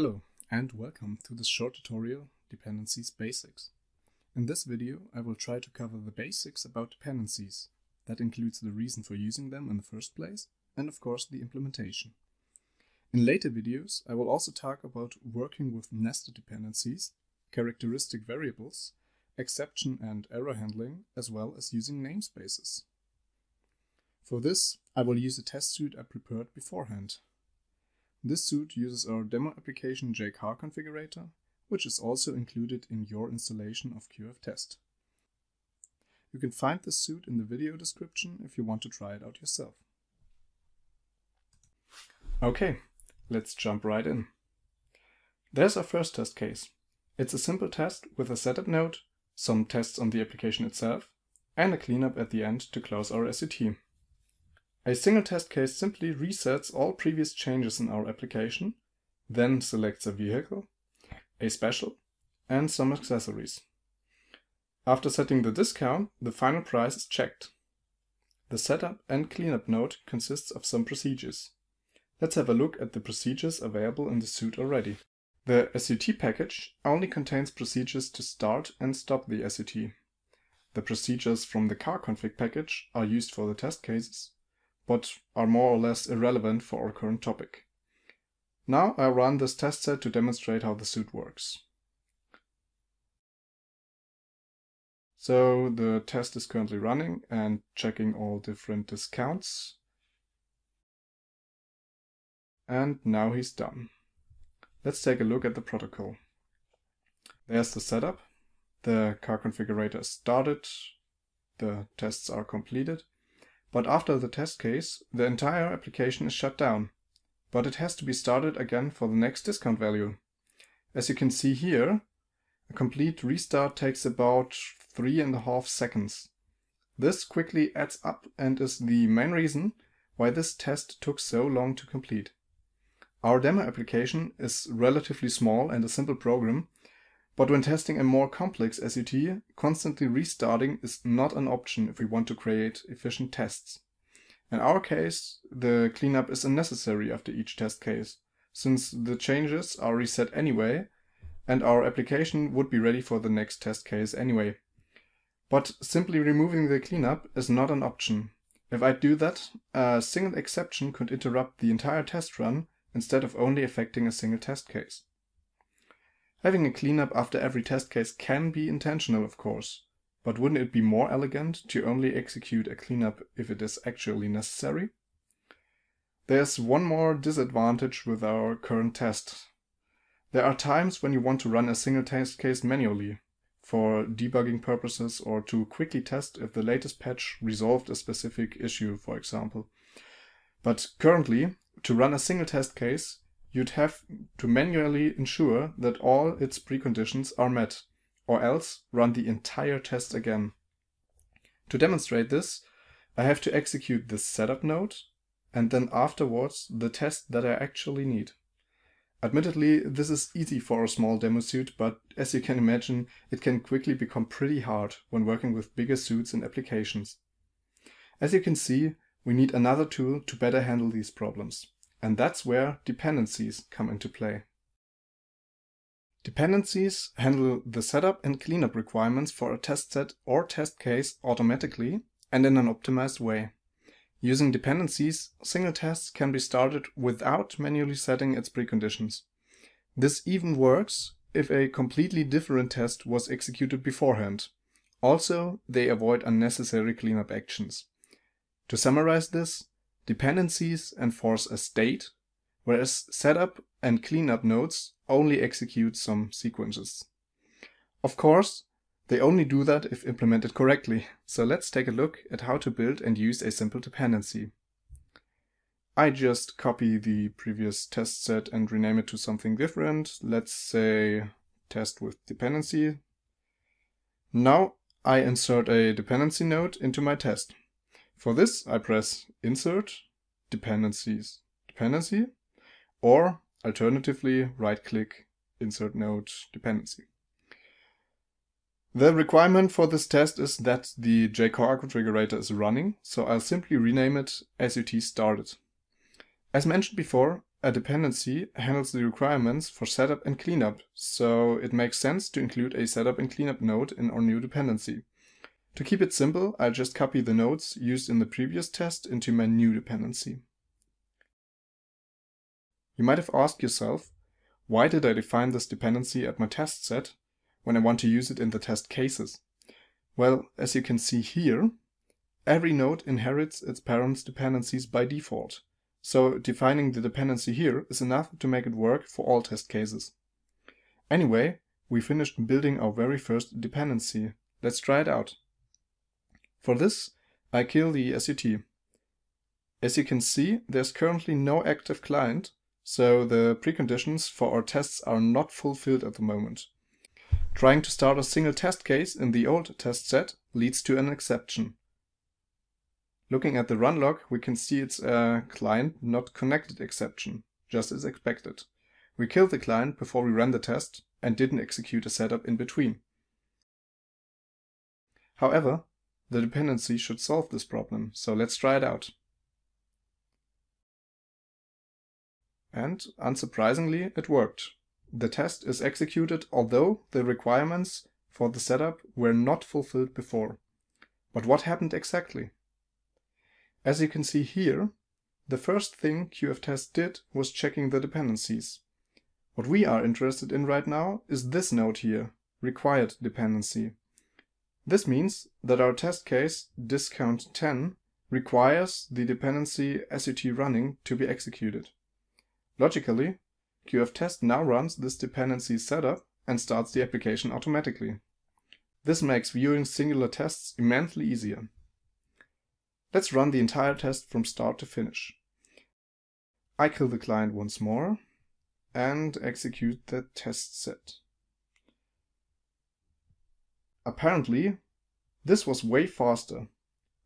Hello and welcome to this short tutorial Dependencies Basics. In this video I will try to cover the basics about dependencies. That includes the reason for using them in the first place and of course the implementation. In later videos I will also talk about working with nested dependencies, characteristic variables, exception and error handling, as well as using namespaces. For this I will use a test suite I prepared beforehand. This suite uses our demo application jcar configurator, which is also included in your installation of QF-Test. You can find this suite in the video description if you want to try it out yourself. Okay, let's jump right in. There's our first test case. It's a simple test with a setup node, some tests on the application itself, and a cleanup at the end to close our SUT. A single test case simply resets all previous changes in our application, then selects a vehicle, a special, and some accessories. After setting the discount, the final price is checked. The setup and cleanup node consists of some procedures. Let's have a look at the procedures available in the suite already. The SUT package only contains procedures to start and stop the SUT. The procedures from the car config package are used for the test cases, but are more or less irrelevant for our current topic. Now I run this test set to demonstrate how the suit works. So the test is currently running and checking all different discounts. And now he's done. Let's take a look at the protocol. There's the setup. The car configurator is started. The tests are completed. But after the test case, the entire application is shut down. But it has to be started again for the next discount value. As you can see here, a complete restart takes about three and a half seconds. This quickly adds up and is the main reason why this test took so long to complete. Our demo application is relatively small and a simple program, but when testing a more complex SUT, constantly restarting is not an option if we want to create efficient tests. In our case, the cleanup is unnecessary after each test case, since the changes are reset anyway, and our application would be ready for the next test case anyway. But simply removing the cleanup is not an option. If I do that, a single exception could interrupt the entire test run instead of only affecting a single test case. Having a cleanup after every test case can be intentional, of course, but wouldn't it be more elegant to only execute a cleanup if it is actually necessary? There's one more disadvantage with our current test. There are times when you want to run a single test case manually, for debugging purposes or to quickly test if the latest patch resolved a specific issue, for example. But currently, to run a single test case, you'd have to manually ensure that all its preconditions are met, or else run the entire test again. To demonstrate this, I have to execute this setup node, and then afterwards the test that I actually need. Admittedly, this is easy for a small demo suite, but as you can imagine, it can quickly become pretty hard when working with bigger suits and applications. As you can see, we need another tool to better handle these problems. And that's where dependencies come into play. Dependencies handle the setup and cleanup requirements for a test set or test case automatically and in an optimized way. Using dependencies, single tests can be started without manually setting its preconditions. This even works if a completely different test was executed beforehand. Also, they avoid unnecessary cleanup actions. To summarize this, Dependencies enforce a state, whereas setup and cleanup nodes only execute some sequences. Of course, they only do that if implemented correctly, so let's take a look at how to build and use a simple dependency. I just copy the previous test set and rename it to something different. Let's say test with dependency. Now I insert a dependency node into my test. For this, I press Insert, Dependencies, Dependency, or alternatively, right-click, Insert Node, Dependency. The requirement for this test is that the jcar configurator is running, so I'll simply rename it SUT started. As mentioned before, a dependency handles the requirements for setup and cleanup, so it makes sense to include a setup and cleanup node in our new dependency. To keep it simple, I'll just copy the nodes used in the previous test into my new dependency. You might have asked yourself, why did I define this dependency at my test set when I want to use it in the test cases? Well, as you can see here, every node inherits its parent's dependencies by default. So defining the dependency here is enough to make it work for all test cases. Anyway, we finished building our very first dependency. Let's try it out. For this, I kill the SUT. As you can see, there's currently no active client, so the preconditions for our tests are not fulfilled at the moment. Trying to start a single test case in the old test set leads to an exception. Looking at the run log, we can see it's a client not connected exception, just as expected. We killed the client before we ran the test and didn't execute a setup in between. However, the dependency should solve this problem, so let's try it out. And, unsurprisingly, it worked. The test is executed although the requirements for the setup were not fulfilled before. But what happened exactly? As you can see here, the first thing QF-Test did was checking the dependencies. What we are interested in right now is this node here, required dependency. This means that our test case discount 10 requires the dependency SUT running to be executed. Logically, QF-Test now runs this dependency setup and starts the application automatically. This makes viewing singular tests immensely easier. Let's run the entire test from start to finish. I kill the client once more and execute the test set. Apparently, this was way faster.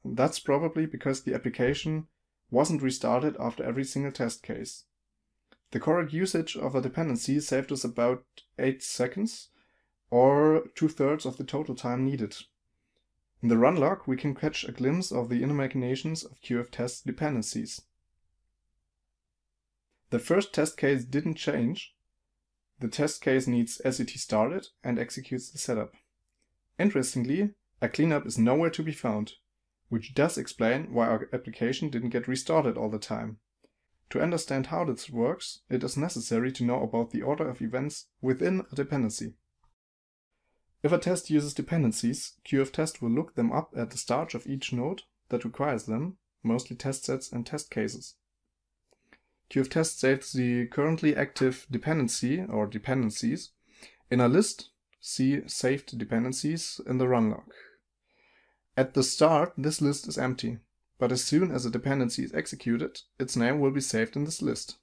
That's probably because the application wasn't restarted after every single test case. The correct usage of a dependency saved us about 8 seconds, or two-thirds of the total time needed. In the run log, we can catch a glimpse of the inner machinations of QF-Test dependencies. The first test case didn't change. The test case needs SUT started and executes the setup. Interestingly, a cleanup is nowhere to be found, which does explain why our application didn't get restarted all the time. To understand how this works, it is necessary to know about the order of events within a dependency. If a test uses dependencies, QF-Test will look them up at the start of each node that requires them, mostly test sets and test cases. QF-Test saves the currently active dependency or dependencies in a list, see saved dependencies in the run log. At the start, this list is empty, but as soon as a dependency is executed, its name will be saved in this list.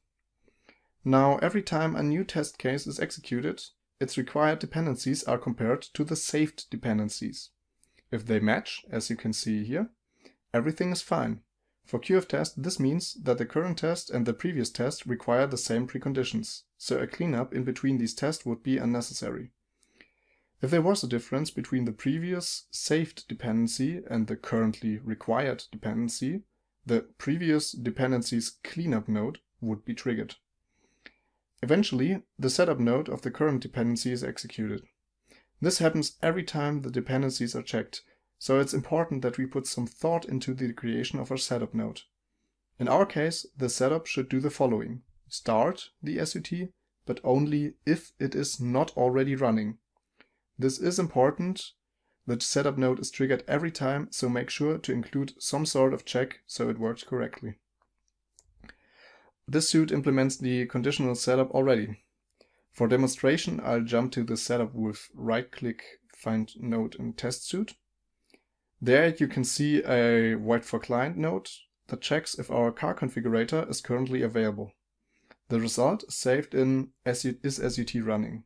Now, every time a new test case is executed, its required dependencies are compared to the saved dependencies. If they match, as you can see here, everything is fine. For QF-Test, this means that the current test and the previous test require the same preconditions, so a cleanup in between these tests would be unnecessary. If there was a difference between the previous saved dependency and the currently required dependency, the previous dependency's cleanup node would be triggered. Eventually, the setup node of the current dependency is executed. This happens every time the dependencies are checked, so it's important that we put some thought into the creation of our setup node. In our case, the setup should do the following. Start the SUT, but only if it is not already running. This is important. The setup node is triggered every time, so make sure to include some sort of check so it works correctly. This suit implements the conditional setup already. For demonstration, I'll jump to the setup with right-click Find Node in Test Suite. There you can see a Wait for Client node that checks if our car configurator is currently available. The result is saved in is SUT running.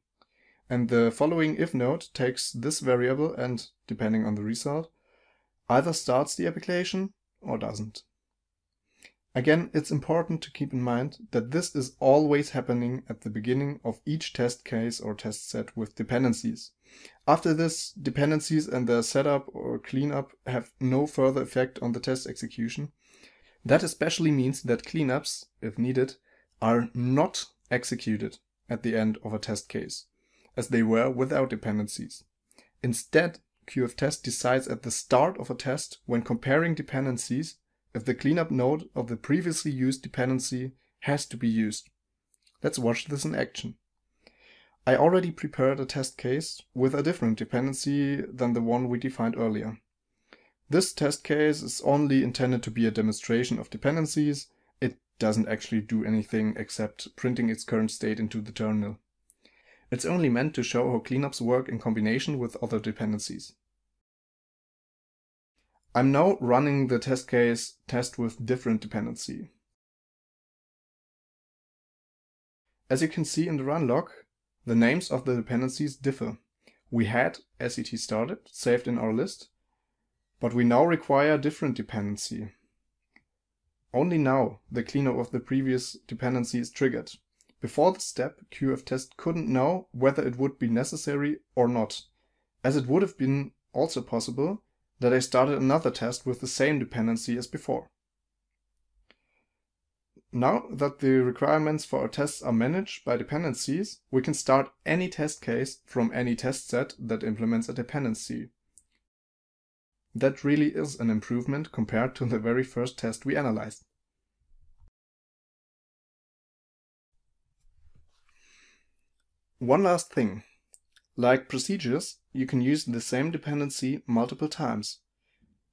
And the following if node takes this variable and, depending on the result, either starts the application or doesn't. Again, it's important to keep in mind that this is always happening at the beginning of each test case or test set with dependencies. After this, dependencies and their setup or cleanup have no further effect on the test execution. That especially means that cleanups, if needed, are not executed at the end of a test case, as they were without dependencies. Instead, QF-Test decides at the start of a test when comparing dependencies if the cleanup node of the previously used dependency has to be used. Let's watch this in action. I already prepared a test case with a different dependency than the one we defined earlier. This test case is only intended to be a demonstration of dependencies. It doesn't actually do anything except printing its current state into the terminal. It's only meant to show how cleanups work in combination with other dependencies. I'm now running the test case test with different dependency. As you can see in the run log, the names of the dependencies differ. We had SUT started saved in our list, but we now require a different dependency. Only now the cleanup of the previous dependency is triggered. Before the step, QF-Test couldn't know whether it would be necessary or not, as it would have been also possible that I started another test with the same dependency as before. Now that the requirements for our tests are managed by dependencies, we can start any test case from any test set that implements a dependency. That really is an improvement compared to the very first test we analyzed. One last thing. Like procedures, you can use the same dependency multiple times.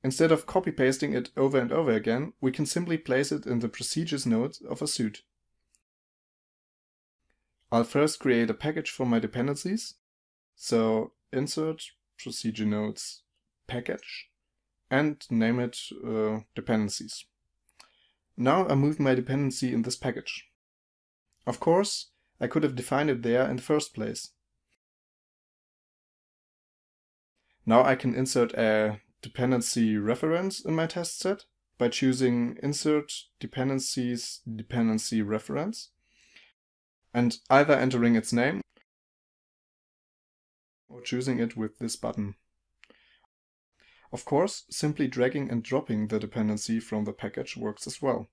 Instead of copy-pasting it over and over again, we can simply place it in the procedures node of a suit. I'll first create a package for my dependencies. So insert procedure nodes package and name it uh, dependencies. Now I move my dependency in this package. Of course, I could have defined it there in the first place. Now I can insert a dependency reference in my test set by choosing insert dependencies dependency reference and either entering its name or choosing it with this button. Of course, simply dragging and dropping the dependency from the package works as well.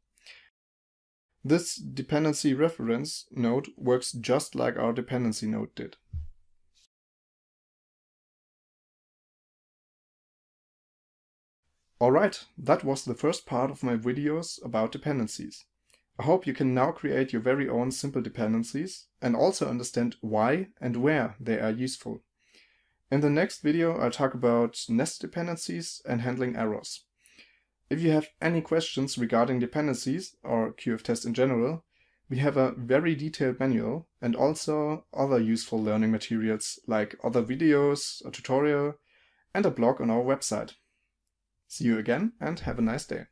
This dependency reference node works just like our dependency node did. Alright, that was the first part of my videos about dependencies. I hope you can now create your very own simple dependencies and also understand why and where they are useful. In the next video I'll talk about nest dependencies and handling errors. If you have any questions regarding dependencies or QF-Test in general, we have a very detailed manual and also other useful learning materials like other videos, a tutorial and a blog on our website. See you again and have a nice day.